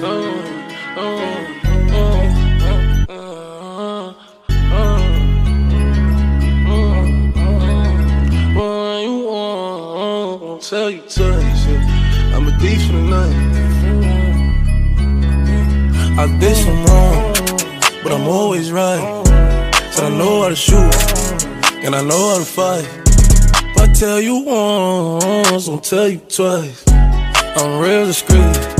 Tell you. I'm a thief for. I did some wrong, but I'm always right. Said I know how to shoot, and I know how to fight. If I tell you once, I'll tell you twice. I'm real discreet,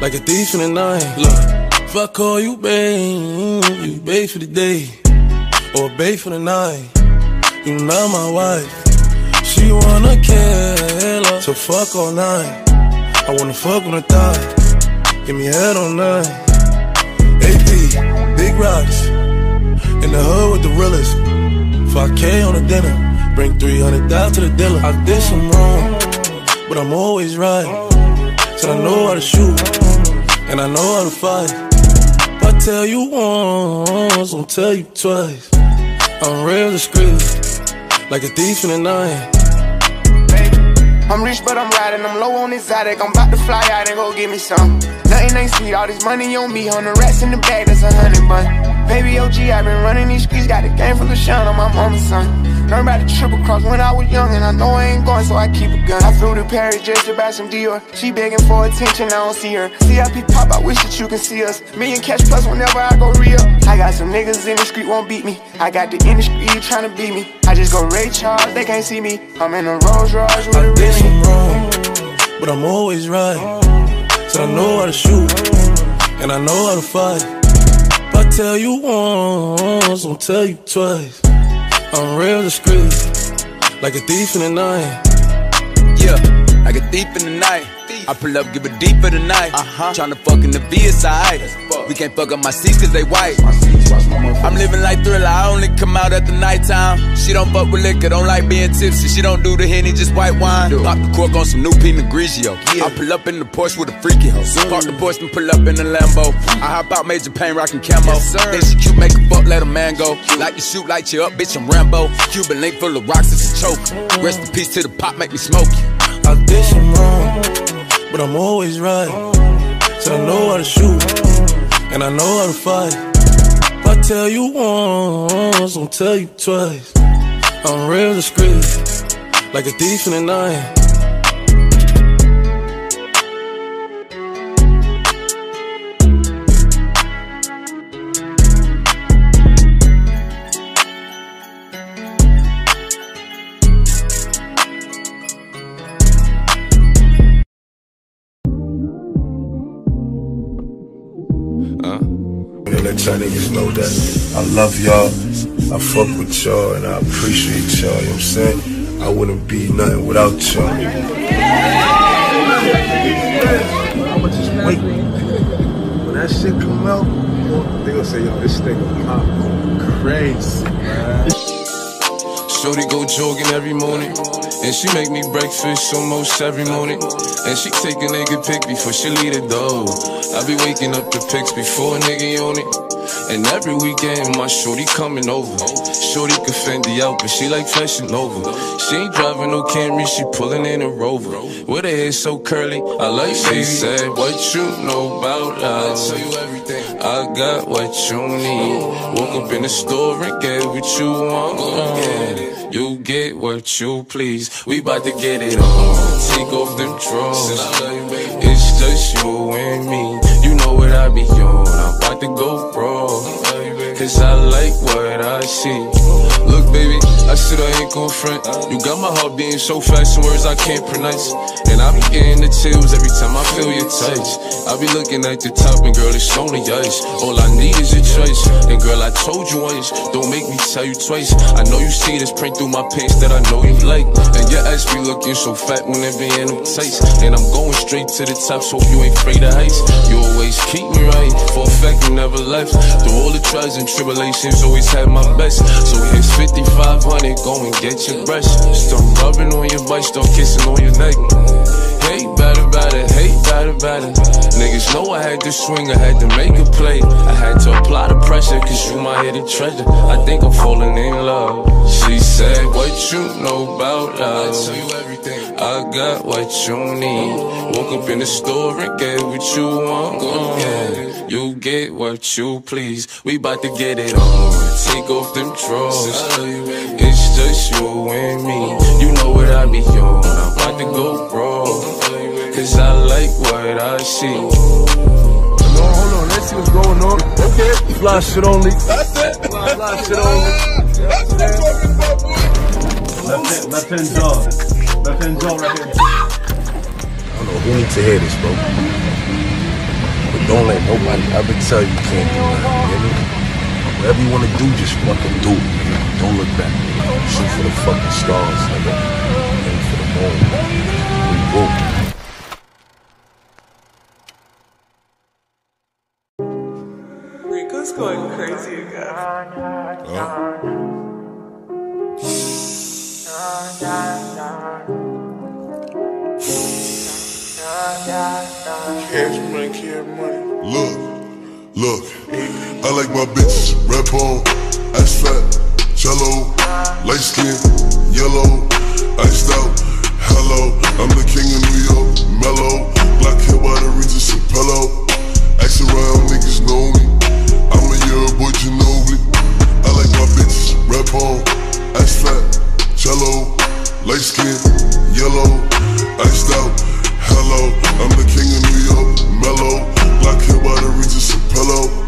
like a thief in the night. Look, if I call you babe, you babe for the day, or babe for the night. You not my wife. She wanna kill her, so fuck all night. I wanna fuck on the thigh, give me head all night. AP, big rocks, in the hood with the realest. 5K on the dinner, bring 300 down to the dealer. I did some wrong, but I'm always right. Said I know how to shoot, and I know how to fight. If I tell you once, I'll tell you twice. I'm real discreet, like a thief in the night. I'm rich, but I'm riding. I'm low on exotic. I'm about to fly out and go get me some. Nothing ain't sweet. All this money on me. On the rats in the bag, that's a hundred bun. Baby OG, i been running these streets. Got a game full of shine on my mama's son. Learned about the triple cross when I was young, and I know I ain't going, so I keep a gun. I flew to Paris just to buy some Dior. She begging for attention, I don't see her. CIP pop, I wish that you can see us. Million cash plus whenever I go real. I got some niggas in the street won't beat me. I got the industry trying to beat me. I just go Ray Charles, they can't see me. I'm in a Rolls Royce with I a did some Remy. wrong, but I'm always right. Said I know how to shoot, and I know how to fight. If I tell you once, I'll tell you twice. I'm real discreet, like a thief in the night. Yeah, like a thief in the night. I pull up, give it deep for the night. Uh-huh. Tryna fuck in the VSI. We can't fuck up my seats cause they white. I'm living like thriller, I only come out at the nighttime. She don't fuck with liquor, don't like being tipsy. She don't do the henny, just white wine. Pop the cork on some new Pinot Grigio. I pull up in the Porsche with a freaky hoe. Park the Porsche and pull up in the Lambo. I hop out, major pain, rockin' camo. Then she cute, make a fuck, let a man go. Like you shoot, light you up, bitch, I'm Rambo. Cuban link full of rocks, it's a choke. Rest in peace to the pop, make me smoke you. I did some wrong, but I'm always right. Said I know how to shoot, and I know how to fight. If I tell you once, I'll tell you twice. I'm real discreet, like a thief in the night. And let niggas know that I love y'all, I fuck with y'all, and I appreciate y'all, you know what I'm saying? I wouldn't be nothing without y'all. I'ma just wait. When that shit come out, they gonna say, yo, this nigga pop crazy, man. Shorty go jogging every morning. And she make me breakfast almost every morning. And she take a nigga pic before she leave the door. I be waking up the pics before a nigga on it. And every weekend my shorty coming over. Shorty can Fendi out, but she like fashion over. She ain't driving no Camry, she pulling in a Rover. With her hair so curly, I like she said, What you know about us? I tell you everything. I got what you need. Woke up in the store and get what you want. You get what you please. We bout to get it on. Take off them drawers. It's just you and me. You know what I be on. To go raw. Cause I like what I see. Look, baby, I said I ain't gon' front. You got my heart beating so fast, some words I can't pronounce. And I be getting the chills every time I feel your touch. I be looking at the top, and girl, it's only ice. All I need is your choice. And girl, I told you once, don't make me tell you twice. I know you see this print through my pants that I know you like. And your ass be looking so fat when it be in tights. And I'm going straight to the top, so you ain't afraid of heights. You always keep me right, for a fact you never left. Through all the trials and tribulations, always had my best. So here's 5500, go and get your brush. Start rubbing on your butt, start kissing on your neck. Hey, better, better, hey, better, better. Niggas know I had to swing, I had to make a play. I had to apply the pressure, cause you my hidden treasure. I think I'm falling in love. She said, What you know about love? I tell you everything. I got what you need. Woke up in the store and get what you want. Yeah, you get what you please. We bout to get it on. Take off them drawers. It's just you and me. You know what I be on. I'm about to go raw. Cause I like what I see. Hold on, hold on. Let's see what's going on. Okay. Fly shit only. That's it. Fly, fly shit only. That's what I'm talking about, boy. Left hand, left hand jaw. Left hand jaw right here. I don't know who needs to hear this, bro. But don't let nobody ever tell you you can't do nothing. You hear me? Whatever you wanna do, just fucking do it. Don't look back. Shoot for the fucking stars, nigga. Aim for the moon. We go. Rico's going crazy again. Cash Look, look, I like my bitches red bone, ass fat, jello, light skin, yellow, iced out. Hello, I'm the king of New York, mellow, black hair by the Regis Chappello. Ask around, niggas know me. I'm a year boy, Ginobili. I like my bitches red bone, ass fat, jello, light skin, yellow, iced out. Hello, Regis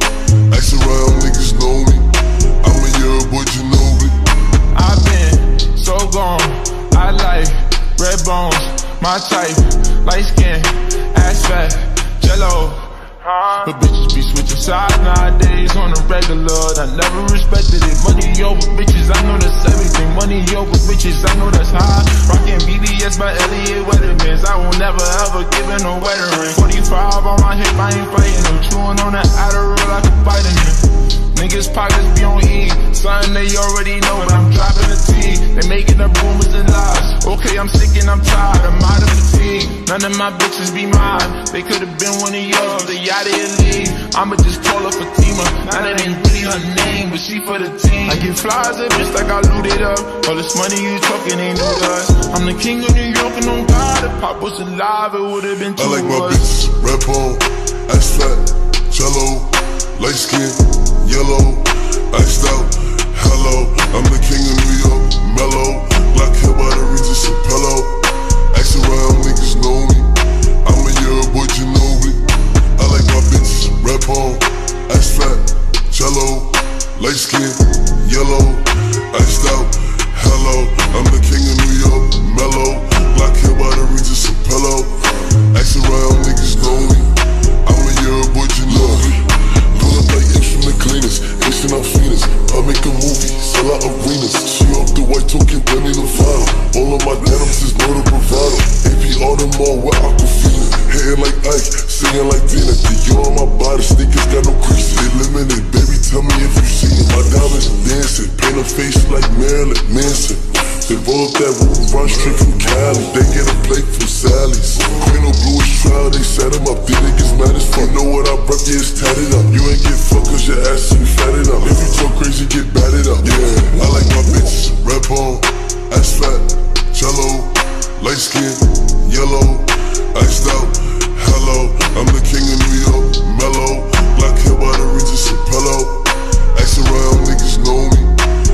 never ever give in a wedding ring. 45 on my hip, I ain't fighting them. Chewing on that Adderall like a vitamin. Niggas pockets be on E. Something they already know, but I'm dropping the T. They making and lies. Okay, I'm sick and I'm tired. I'm out of fatigue. None of my bitches be mine. They could have been one of yours. They out of your league. I'ma just call her Fatima. Now that ain't really her name, but she for the team. I get flies at bitch like I looted up. All this money you talking ain't new to. I'm the king of New York and on God. If Pop was alive, it would have been two I like my bitches red bone, ass fat, jello, light skin, yellow, iced out. Hello, I'm the king of New York, mellow, like Vina You on my body, sneakers got no crease Eliminate, baby, tell me if you see it. My diamonds dancing, paint a face like Marilyn Manson. They roll up that roof, run straight from Cali. They get a plate from Sally's. Queen of blue is trial, they set up. My feet, niggas mad as fuck. Know what I rep, yeah, it's tatted up. You ain't get fucked cause your ass ain't fatted up. If you talk crazy, get batted up, yeah I like my bitches, red bone, ass flat, cello, Light skin, yellow, iced out hello. I'm the king of New York, mellow. Black hair by the Regis Chappello. Ask around, niggas know me.